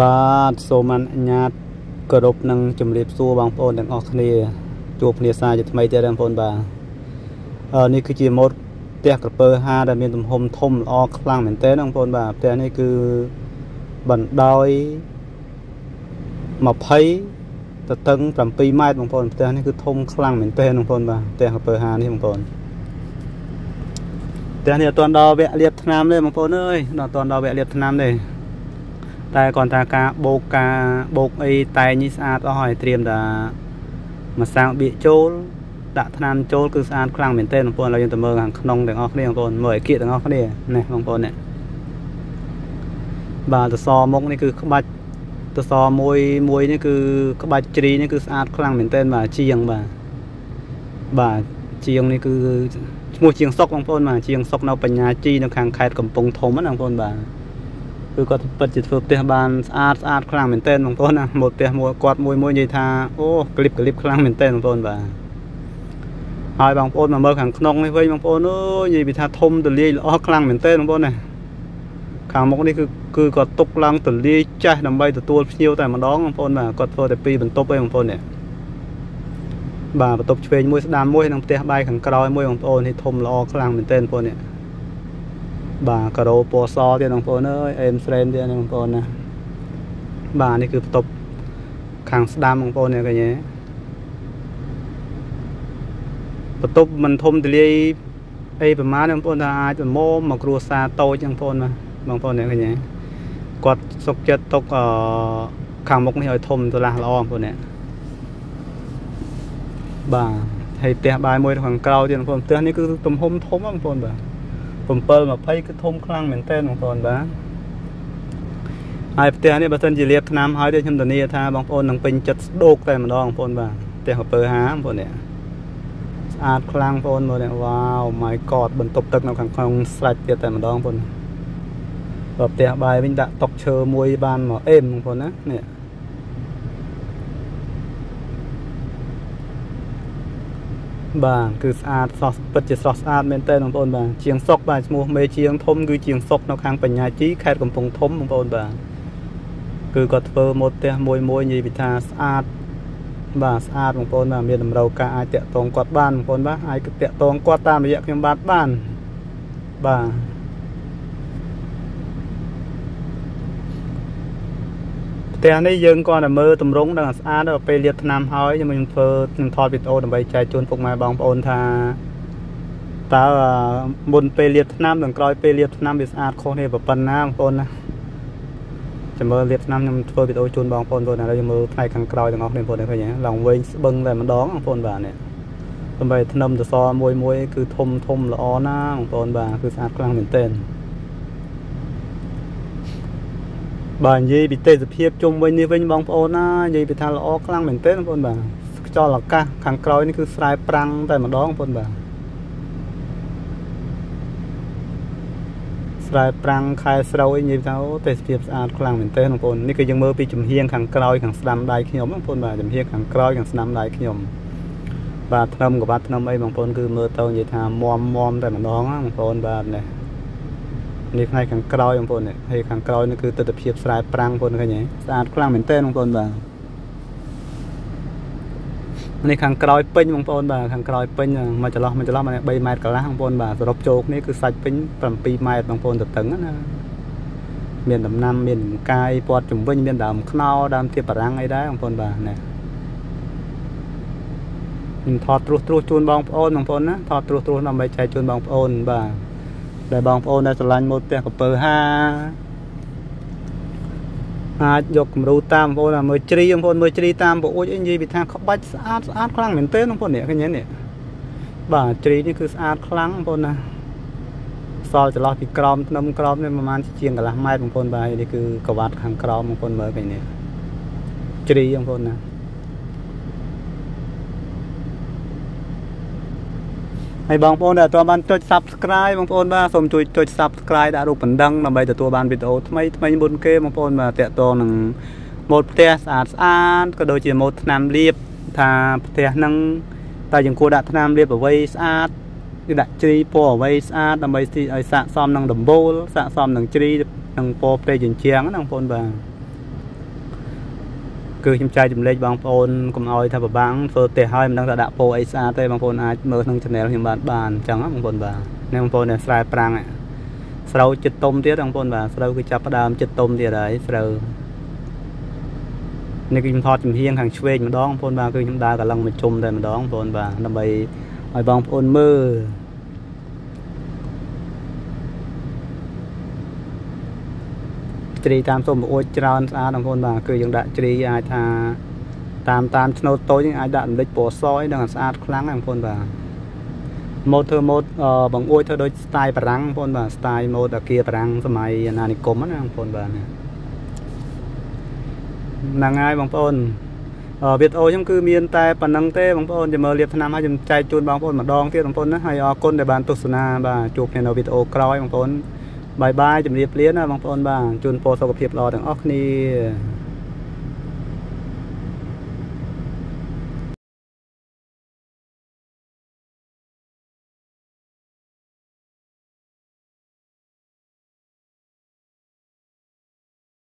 បាទសូមអនុញ្ញាតគោរពនិងជម្រាបសួរបងប្អូនទាំងអស់គ្នាជួបគ្នាសារជាថ្មីទៀតបងប្អូនបាទអឺនេះគឺជាម៉ូតផ្ទះក្រពើហាដែលមានទំហំធំល្អខ្លាំងមែនទែនបងប្អូនបាទផ្ទះនេះគឺបណ្ដោយ20ទៅតឹង7ម៉ែត្របងប្អូនផ្ទះនេះគឺធំខ្លាំងមែនទែនបងប្អូនបាទផ្ទះក្រពើហានេះបងប្អូនផ្ទះនេះអត់ទាន់ដល់វគ្គលាបថ្នាំទេបងប្អូនអើយដល់អត់ទាន់ដល់វគ្គលាបថ្នាំទេ តែគាត់ថាការបោកការបោកអីតែងនេះស្អាតអស់ហើយត្រៀមតាមកសាំងបៀកចូលដាក់ថ្នាំចូលគឺស្អាតខ្លាំងមែនទែនបងប្អូនឥឡូវយើងទៅមើលខាងក្នុងទាំងអស់គ្នាបងប្អូនមើលឲ្យគៀកទាំងអស់គ្នានេះបងប្អូននេះបាទតសមុខនេះគឺក្បាច់តសមួយមួយនេះគឺក្បាច់ជ្រីនេះគឺស្អាតខ្លាំងមែនទែនបាទជាងបាទបាទជាងនេះគឺឈ្មោះជាងសុកបងប្អូនបាទជាងសុកនៅបញ្ញាជីនៅខាងខេត្តកំពង់ធំណាបងប្អូនបាទ គឺគាត់ពិតជាធ្វើផ្ទះបានស្អាតស្អាតខ្លាំងមែនទែនបងប្អូនណាមកផ្ទះមួយគាត់មួយមួយនិយាយថាអូក្លីបក្លីបខ្លាំងមែនទែនបងប្អូនបាទហើយបងប្អូនមកមើលខាងក្នុងនេះវិញបងប្អូនអើយនិយាយពីថាធំទលាយល្អខ្លាំងមែនទែនបងប្អូនណាខាងមុខនេះគឺគឺគាត់ទុកឡើងទលាយចាស់ដើម្បីទទួលភ្ញៀវតែម្ដងបងប្អូនបាទគាត់ធ្វើតែពីរបន្ទប់ឯងបងប្អូននេះបាទបន្ទប់ឆ្វេងមួយស្ដាំមួយនិងផ្ទះបាយខាងក្រោយមួយបងប្អូននេះធំល្អខ្លាំងមែនទែនបងប្អូននេះ បាទការ៉ូពណ៌សទៀតបងប្អូនអើយអេមស្រេនទៀតបងប្អូនណាបាទនេះគឺបន្ទប់ខាងស្ដាំបងប្អូននេះកញ្ញាបន្ទប់មិនធំទលាយអីប្រហែលបងប្អូនថាអាចប្រមមមកគ្រួសារតូចបងប្អូនណាបងប្អូននេះកញ្ញាគាត់សុកចិត្តទុកអឺខាងមុខនេះឲ្យធំទលាស់ល្អបងប្អូននេះបាទហើយផ្ទះបាយមួយខាងក្រៅទៀតបងប្អូនផ្ទះនេះគឺទំហំធំបងប្អូនបាទ 720គឺធំខ្លាំងមែនទែនបងប្អូនបាទហើយផ្ទះនេះបើសិនជាលាបថ្នាំហើយទេខ្ញុំធានាថាបងប្អូននឹងពេញចិត្តស្ដោកតែម្ដងបងប្អូនបាទផ្ទះកពើហាបងប្អូននេះស្អាតខ្លាំងបងប្អូនមើលនេះវ៉ាវ my god បន្ទប់ទឹកនៅខាងក្នុងស្រេចទៀតតែម្ដងបងប្អូនបើផ្ទះបាយវិញដាក់តុកឈើមួយបានមកអេមបងប្អូនណានេះ បាទគឺស្អាតស្រស់ពិតជាស្រស់ស្អាតមែនទែនបងប្អូនបាទជាងសុកបាទឈ្មោះមេជាងធំគឺជាងសុកនៅខាងបញ្ញាជីខេត្តកំពង់ធំបងប្អូនបាទគឺគាត់ធ្វើម៉ូតផ្ទះមួយមួយនិយាយពីថាស្អាតបាទស្អាតបងប្អូនបាទមានតម្រូវការអាចតាក់ទងគាត់បានបងប្អូនបាទអាចតាក់ទងគាត់តាមរយៈខ្ញុំបាទបានបាទ ផ្ទះនេះយើងគាត់តែមើលតម្រង់ដល់ស្អាតដល់ពេលលាបថ្នាំហើយខ្ញុំខ្ញុំធ្វើខ្ញុំថតវីដេអូដើម្បីចែកជូនពុកម៉ែបងប្អូនថាតើមុនពេលលាបថ្នាំនិងក្រោយពេលលាបថ្នាំវាស្អាតខុសនេះប៉ុណ្ណាបងប្អូនណាចាំមើលលាបថ្នាំខ្ញុំធ្វើវីដេអូជូនបងប្អូនបងប្អូនឥឡូវយើងមើលផ្នែកខាងក្រោយទាំងអស់គ្នាបងប្អូនឃើញឡងវែងស្បឹងតែម្ដងបងប្អូនបាទនេះដើម្បីថ្នាំសសរមួយមួយគឺធំធំល្អណាបងប្អូនបាទគឺស្អាតខ្លាំងមែនទែន បាទនិយាយពីទេសភាពជុំវិញនេះវិញបងប្អូនណានិយាយពីថាល្អខ្លាំងមែនទែនបងប្អូនបាទខ្យល់អាកាសខាងក្រោយនេះគឺស្រែប្រាំងតែម្ដងបងប្អូនបាទស្រែប្រាំងខែស្រូវនិយាយថាអូទេសភាពស្អាតខ្លាំងមែនទែនបងប្អូននេះគឺយើងមើលពីចំហៀងខាងក្រោយខាងស្ដាំដៃខ្ញុំបងប្អូនបាទចំហៀងខាងក្រោយខាងស្ដាំដៃខ្ញុំបាទថ្នាំកបាត់ថ្នាំអីបងប្អូនគឺមើលទៅនិយាយថាមមមតែម្ដងបងប្អូនបាទនេះ នេះផ្នែកខាងក្រោយបងប្អូននេះហើយខាងក្រោយនេះគឺទស្សនវិជ្ជាស្រែប្រាំងបងប្អូនឃើញទេស្អាតខ្លាំងមែនទែនបងប្អូនបាទនេះខាងក្រោយពេញបងប្អូនបាទខាងក្រោយពេញមកចន្លោះមកចន្លោះមក3ម៉ែត្រកន្លះបងប្អូនបាទសរុបចូលគ្នាគឺសាច់ពេញ7ម៉ែត្របងប្អូនទៅតឹងណាមានដំណាំមានកាយពាត់ជំវិញមានដើមខ្នោដើមទៀបបារាំងអីដែរបងប្អូនបាទនេះខ្ញុំថតត្រួសត្រួសជូនបងប្អូនបងប្អូនណាថតត្រួសត្រួសដើម្បីចែកជូនបងប្អូនបាទ ដែលបងប្អូនដែលស្រឡាញ់ម៉ូតផ្ទះកពើហាអាចយកគំរូតាមបងប្អូនមើលជ្រីបងប្អូនមើលជ្រីតាមប្អូនអីនិយាយពីថាក្បាច់ស្អាតស្អាតខ្លាំងមែនទែនបងប្អូននេះឃើញនេះបាទជ្រីនេះគឺស្អាតខ្លាំងបងប្អូនណាសល់ចន្លោះពីក្រោមធ្នឹមក្រោមនេះប្រហែលជាងកន្លះម៉ែត្របងប្អូនបាទនេះគឺកវ៉ាត់ខាងក្រោមបងប្អូនមើលឃើញនេះជ្រីបងប្អូនណា ហើយបងប្អូនដែលអត់បានចុច Subscribe បងប្អូនបាទសូមជួយចុច Subscribe ដាក់រូបបណ្ដឹងដើម្បីទទួលបានវីដេអូថ្មីថ្មីមុនគេបងប្អូនបាទតាក់ទងនឹងម៉ូតផ្ទះស្អាតស្អាតក៏ដូចជាម៉ូតថ្នាំលាបថាផ្ទះហ្នឹងតើយើងគួរដាក់ថ្នាំលាបអ្វីស្អាតគឺដាក់ជ្រីពណ៌អ្វីស្អាតដើម្បីឲ្យស័កសមនឹងដំបូលស័កសមនឹងជ្រីនឹងពណ៌ផ្ទៃជញ្ជាំងណាបងប្អូនបាទ គឺខ្ញុំចែកចម្លែកបងប្អូនកុំឲ្យថាបបាំងធ្វើផ្ទះហើយមិនដឹងថាដាក់ពោអីស្អាតទេបងប្អូនអាចមើលក្នុង channel ខ្ញុំបានបានអញ្ចឹងបងប្អូនបាទនេះបងប្អូនស្រែប្រាំងស្រូវចិត្តទុំទៀតបងប្អូនបាទស្រូវគឺចាប់ផ្ដើមចិត្តទុំទៀតហើយស្រូវនេះគឺខ្ញុំថតចំហៀងខាងឆ្វេងម្ដងបងប្អូនបាទគឺខ្ញុំដើរកន្លងមកជុំតែម្ដងបងប្អូនបាទដើម្បីឲ្យបងប្អូនមើល ជ្រីតាមសុំអួចច្រើនស្អាតបងប្អូនបាទគឺយើងដាក់ជ្រីអាចថាតាមតាមឆ្នោតតូចអាចដាក់រំលេចពណ៌សអីនឹងស្អាតខ្លាំងបងប្អូនបាទម៉ូតធ្វើម៉ូតបងអួយធ្វើដូចស្ទាយបារាំងបងប្អូនបាទស្ទាយម៉ូតអាគារបារាំងសម័យអាណានិគមណាបងប្អូនបាទហ្នឹងហើយបងប្អូនវីដេអូខ្ញុំគឺមានតែប៉ុណ្្នឹងទេបងប្អូនចាំមើលលាបថ្នាំហើយខ្ញុំចែកជូនបងប្អូនម្ដងទៀតបងប្អូនណាហើយអរគុណដែលបានទស្សនាបាទជួបគ្នានៅវីដេអូក្រោយបងប្អូន បាយបាយជំរាបលាណាបងប្អូនបាទជូនពរសុខភាពល្អទាំងអស់គ្នា